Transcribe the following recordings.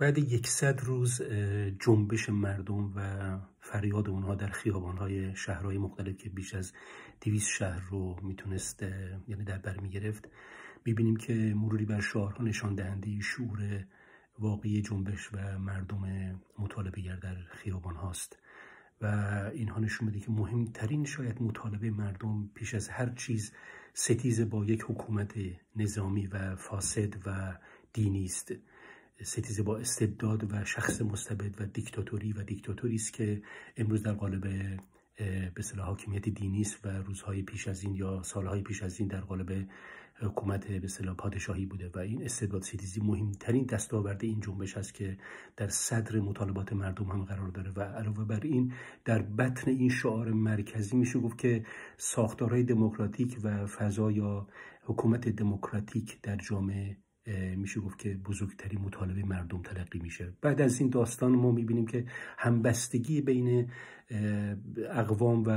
بعد یکصد روز جنبش مردم و فریاد اونها در خیابانهای شهرهای مختلف که بیش از دویست شهر رو می‌تونست یعنی در بر می‌گرفت. می‌بینیم که مروری بر شعارها نشان دهنده شعور واقعی جنبش و مردم مطالبه گر در خیابان هاست. و اینها نشون میده که مهمترین شاید مطالبه مردم پیش از هر چیز ستیز با یک حکومت نظامی و فاسد و دینی است. ستیزه با استبداد و شخص مستبد و دیکتاتوری و دیکتاتوری است که امروز در قالب به صلاح حاکمیت دینی است و روزهای پیش از این یا سالهای پیش از این در قالب حکومت به صلاح پادشاهی بوده و این استبداد ستیزی مهمترین دستاورد این جنبش است که در صدر مطالبات مردم هم قرار داره و علاوه بر این در بطن این شعار مرکزی میشه گفت که ساختارهای دموکراتیک و فضا یا حکومت دموکراتیک در جامعه میشه گفت که بزرگترین مطالبه مردم تلقی میشه. بعد از این داستان ما می‌بینیم که همبستگی بین اقوام و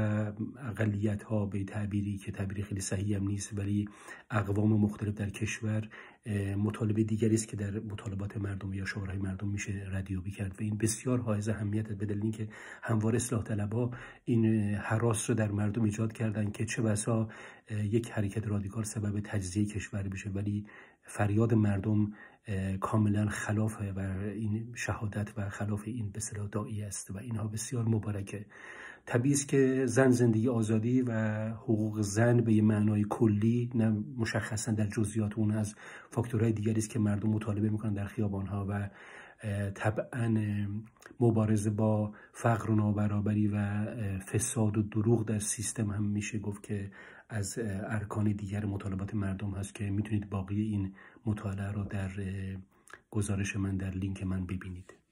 اقلیت ها به تعبیری که تعبیری خیلی صحیح هم نیست ولی اقوام مختلف در کشور مطالبه دیگری است که در مطالبات مردم یا شورای مردم میشه ردیابی کرد. و این بسیار حائز اهمیت به دلیل اینکه همواره اصلاح طلبها این حراس رو در مردم ایجاد کردن که چه بسا یک حرکت رادیکال سبب تجزیه کشور بشه ولی فریاد مردم کاملا خلاف و این شهادت و خلاف این به دایی است و اینها بسیار مبارکه. طبیعی است که زن زندگی آزادی و حقوق زن به یه معنای کلی نه مشخصا در جزئیات اون از فاکتورهای دیگری است که مردم مطالبه می‌کنن در خیابانها و طبعا مبارزه با فقر و نابرابری و فساد و دروغ در سیستم هم میشه گفت که از ارکان دیگر مطالبات مردم هست که می‌تونید باقی این مطالعه رو در گزارش من در لینک من ببینید.